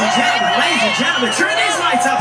and gentlemen, ladies and gentlemen, turn these lights up.